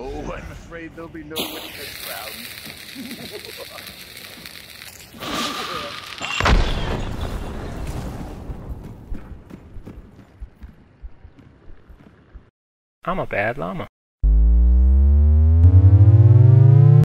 Oh, I'm afraid there'll be no way this round. I'm a bad llama.